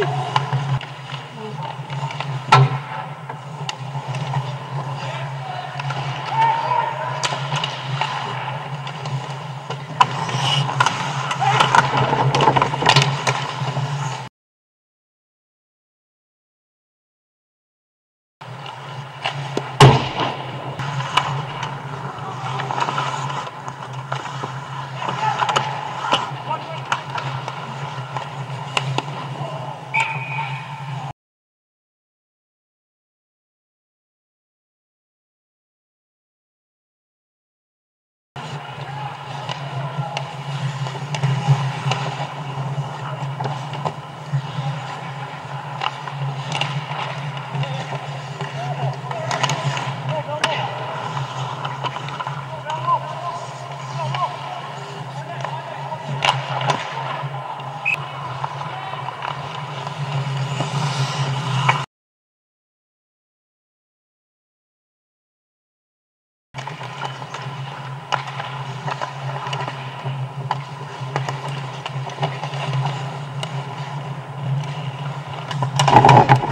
Really? Thank